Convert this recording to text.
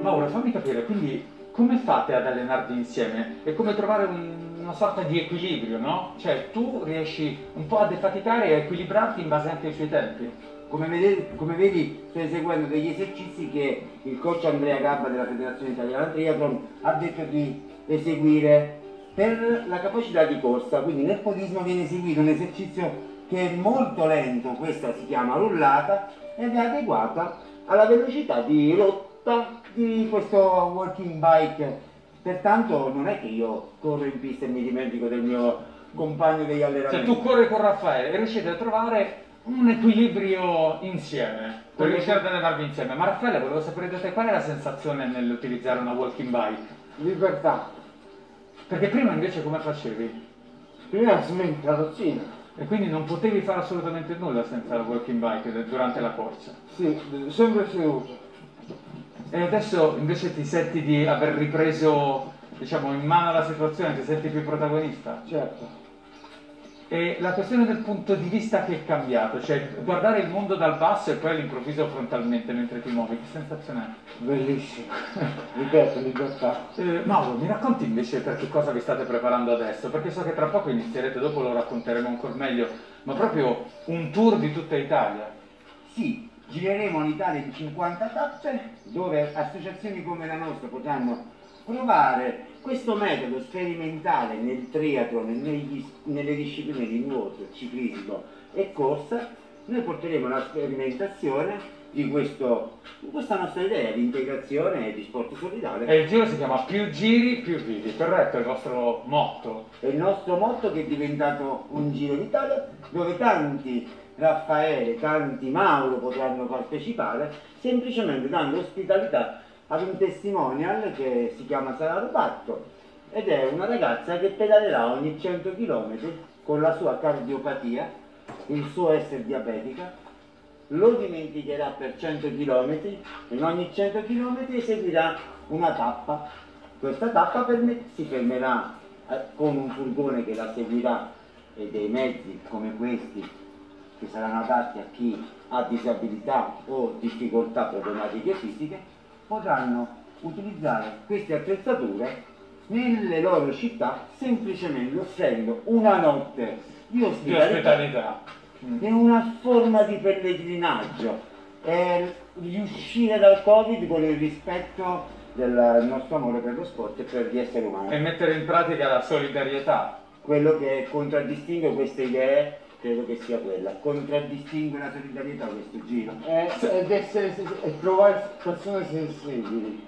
Mauro, fammi capire, quindi come fate ad allenarvi insieme? È come trovare un- una sorta di equilibrio, no? Cioè tu riesci un po' a defaticare e a equilibrarti in base anche ai suoi tempi. Come vedi, come vedi, sto eseguendo degli esercizi che il coach Andrea Gabba della Federazione Italiana Triathlon ha detto di eseguire per la capacità di corsa. Quindi nel podismo viene eseguito un esercizio che è molto lento, questa si chiama rullata ed è adeguata alla velocità di rotta di questo walking bike. Pertanto non è che io corro in pista e mi dimentico del mio compagno degli allenamenti. Cioè tu corri con Raffaele e riuscite a trovare un equilibrio insieme, per riuscire ad allenarvi insieme. Ma Raffaele, volevo sapere da te qual è la sensazione nell'utilizzare una walking bike? Libertà. Perché prima invece come facevi? Prima si mette la carrozzina. E quindi non potevi fare assolutamente nulla senza la walking bike durante la corsa. Sì, sempre seduto. E adesso invece ti senti di aver ripreso, diciamo, in mano la situazione, ti senti più protagonista? Certo. E la questione del punto di vista che è cambiato, cioè guardare il mondo dal basso e poi all'improvviso frontalmente mentre ti muovi, che sensazione è? Bellissimo. Ripeto, libertà. Eh, Mauro, mi racconti invece per che cosa vi state preparando adesso? Perché so che tra poco inizierete, dopo lo racconteremo ancora meglio, ma proprio un tour di tutta Italia. Sì, gireremo l'Italia in 50 tappe dove associazioni come la nostra potranno provare questo metodo sperimentale nel triathlon nelle discipline di nuoto, ciclismo e corsa. Noi porteremo la sperimentazione di, questo, di questa nostra idea di integrazione e di sport solidale. E il giro si chiama Più giri, più vivi, corretto? È il vostro motto. È il nostro motto che è diventato un Giro d'Italia dove tanti Raffaele, tanti Mauro potranno partecipare semplicemente dando ospitalità ad un testimonial che si chiama Sara Rubatto ed è una ragazza che pedalerà ogni 100 km con la sua cardiopatia, il suo essere diabetica, lo dimenticherà per 100 km e in ogni 100 km eseguirà una tappa. Questa tappa si fermerà eh, con un furgone che la seguirà e dei mezzi come questi che saranno adatti a chi ha disabilità o difficoltà problematiche fisiche, potranno utilizzare queste attrezzature nelle loro città semplicemente offrendo una notte. Di Di ospitalità ospitalità. è una forma di pellegrinaggio, è riuscire dal Covid con il rispetto del nostro amore per lo sport e per gli esseri umani. E mettere in pratica la solidarietà. Quello che contraddistingue queste idee credo che sia quella, contraddistingue la solidarietà questo giro. Eh, ed essere, e trovare persone sensibili.